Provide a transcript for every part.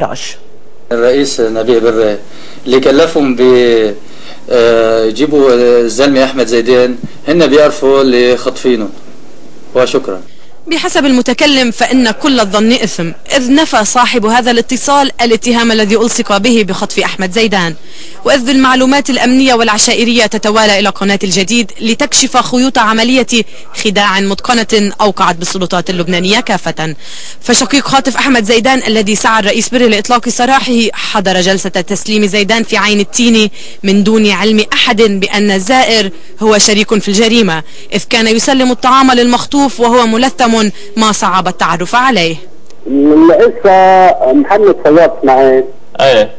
راج الرئيس نبيه بري اللي كلفهم ب يجيبوا الزلمه أحمد زيدان هن بيعرفوا اللي خطفينه. وشكرا. بحسب المتكلم فإن كل الظن إثم. إذ نفى صاحب هذا الاتصال الاتهام الذي ألصق به بخطف أحمد زيدان. وإذ المعلومات الأمنية والعشائرية تتوالى إلى قناة الجديد لتكشف خيوط عملية خداع متقنة أوقعت بالسلطات اللبنانية كافة. فشقيق خاطف أحمد زيدان الذي سعى الرئيس بري لإطلاق سراحه حضر جلسة تسليم زيدان في عين التين من دون علم أحد بأن الزائر هو شريك في الجريمة. إذ كان يسلم الطعام للمخطوف وهو ملثم ما صعب التعرف عليه. لسه محمد صياد اسماعيل إيه.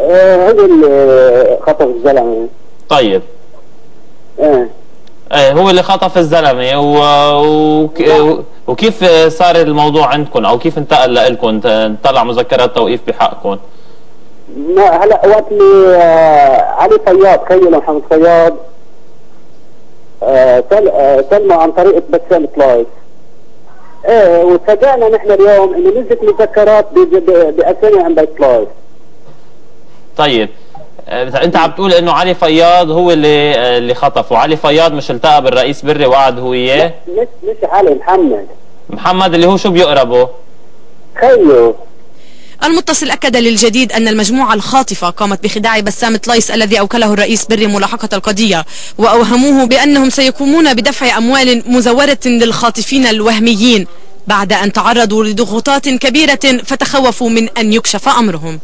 آه، هذا اللي خطف الزلمة. طيب. إيه إيه هو اللي خطف الزلمة. و... و... وكيف صار الموضوع عندكم؟ أو كيف انتقل لكم طلع مذكرة توقيف بحقكم. ما هلا وقت اللي آه، علي فياض خيل محمد فياض آه، سل- آه، سلموا عن طريقه بسام طلايس إيه وتفاجئنا نحن اليوم إنه نزلت مذكرات بأسامي عند طلايس طيب. أنت عم تقول إنه علي فياض هو اللي اللي خطف وعلي فياض مش التقى بالرئيس بري وقعد هو إياه؟ مش مش علي محمد. محمد اللي هو شو بيقربه؟ خيو. المتصل أكد للجديد أن المجموعة الخاطفة قامت بخداع بسام طليس الذي أوكله الرئيس بري ملاحقة القضية وأوهموه بأنهم سيقومون بدفع أموال مزورة للخاطفين الوهميين بعد أن تعرضوا لضغوطات كبيرة فتخوفوا من أن يكشف أمرهم.